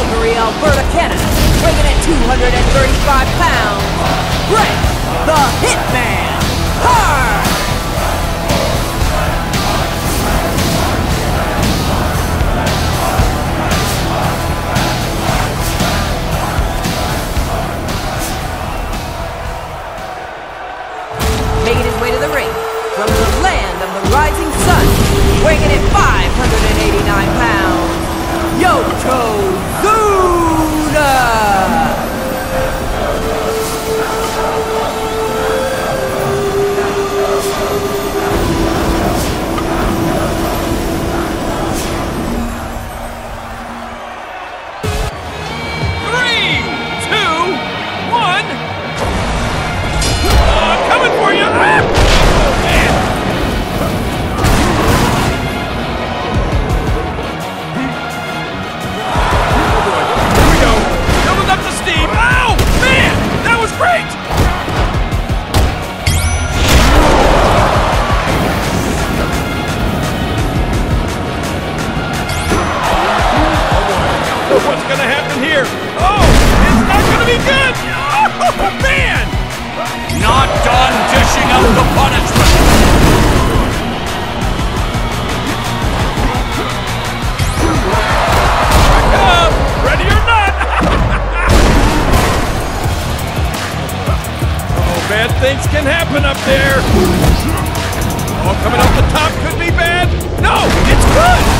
Calgary, Alberta, Canada, weighing at 235 pounds, Bret the Hitman. Hart! Making his way to the ring from the land of the rising sun, weighing in at 589 pounds, Yokozuna! Bad things can happen up there! Oh, coming off the top could be bad! No, it's good!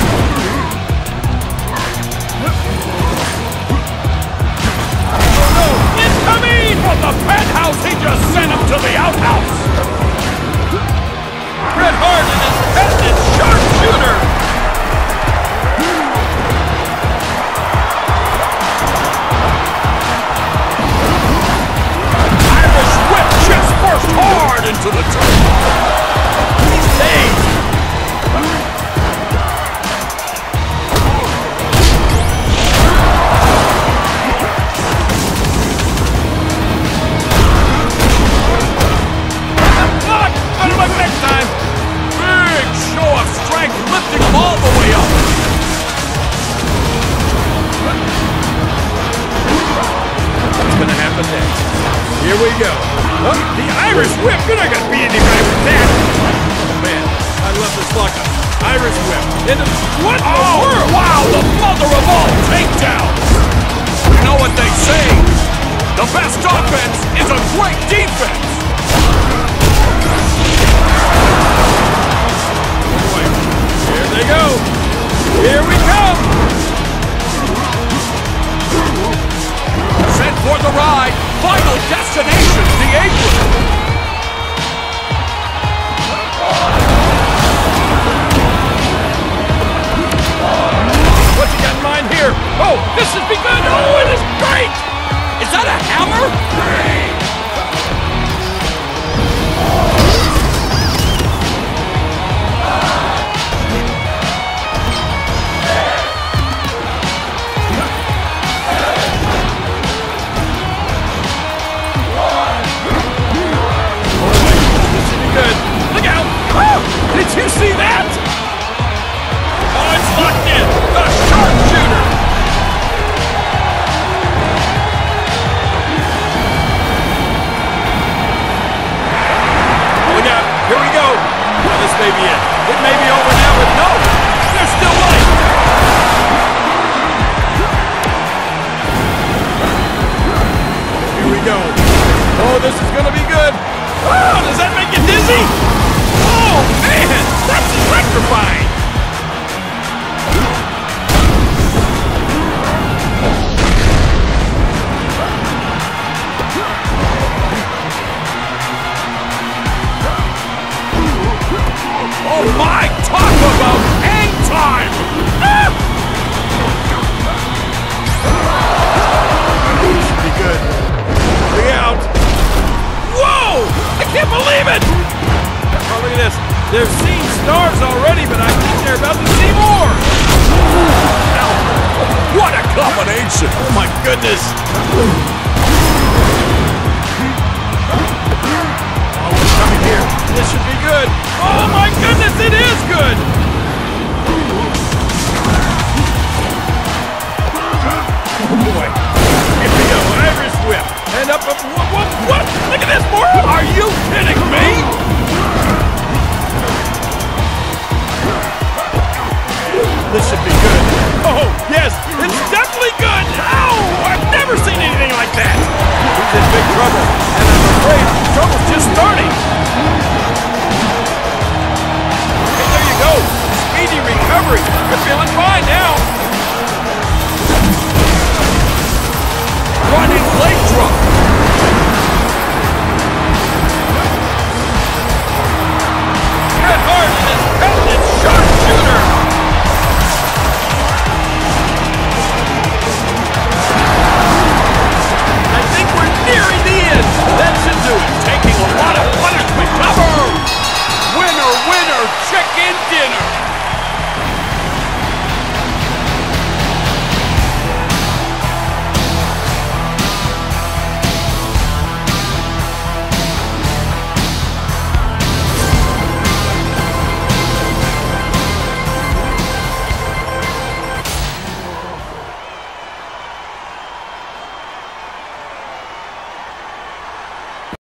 Here we go. Oh, the Irish whip! You're not gonna beat anybody with that! Oh man, I love this lockup. Irish whip. Into what in the oh, world? Wow, the mother of all takedowns! You know what they say? The best offense is a great defense! Boy, Here they go. Here we come. Sent for the ride. Final destination, the apron. Oh my, talk about end time! Ah! Should be good. Look out! Whoa! I can't believe it! Oh, look at this. They've seen stars already, but I think they're about to see more! What a combination! Oh my goodness! Oh my goodness, it is good! Oh boy. Here we go, Irish whip. And up, up, what, what, what? Look at this, Moro. Are you kidding me? This should be good. Oh, yes, it's definitely good! Ow! I've never seen anything like that! He's in big trouble, and I'm afraid trouble's